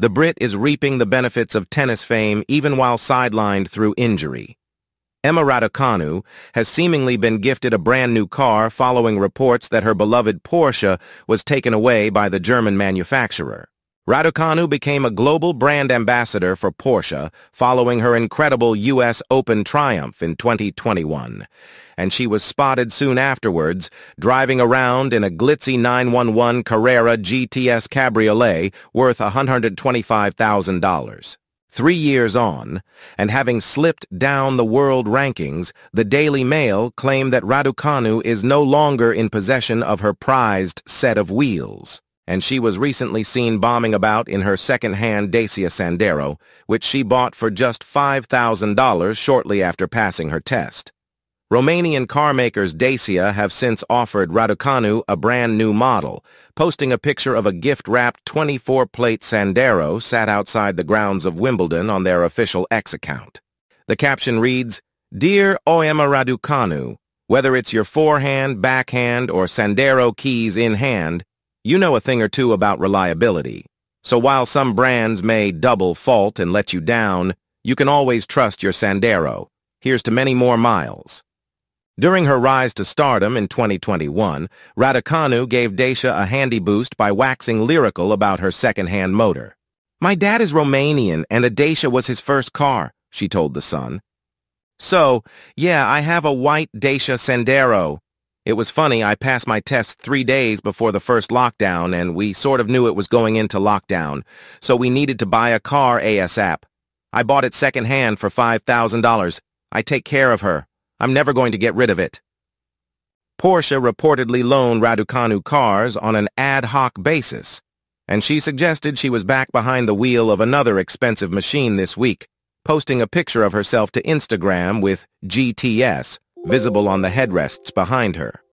The Brit is reaping the benefits of tennis fame even while sidelined through injury. Emma Raducanu has seemingly been gifted a brand new car following reports that her beloved Porsche was taken away by the German manufacturer. Raducanu became a global brand ambassador for Porsche following her incredible U.S. Open triumph in 2021, and she was spotted soon afterwards driving around in a glitzy 911 Carrera GTS Cabriolet worth $125,000. Three years on, and having slipped down the world rankings, the Daily Mail claimed that Raducanu is no longer in possession of her prized set of wheels, and she was recently seen bombing about in her second-hand Dacia Sandero, which she bought for just $5,000 shortly after passing her test. Romanian carmakers Dacia have since offered Raducanu a brand new model, posting a picture of a gift-wrapped 24-plate Sandero sat outside the grounds of Wimbledon on their official X account. The caption reads, Dear Emma Raducanu, whether it's your forehand, backhand, or Sandero keys in hand, you know a thing or two about reliability. So while some brands may double fault and let you down, you can always trust your Sandero. Here's to many more miles. During her rise to stardom in 2021, Raducanu gave Dacia a handy boost by waxing lyrical about her second-hand motor. My dad is Romanian, and a Dacia was his first car, she told The Sun. So, yeah, I have a white Dacia Sandero. It was funny, I passed my test three days before the first lockdown, and we sort of knew it was going into lockdown, so we needed to buy a car ASAP. I bought it second-hand for $5,000. I take care of her. I'm never going to get rid of it. Porsche reportedly loaned Raducanu cars on an ad hoc basis, and she suggested she was back behind the wheel of another expensive machine this week, posting a picture of herself to Instagram with GTS visible on the headrests behind her.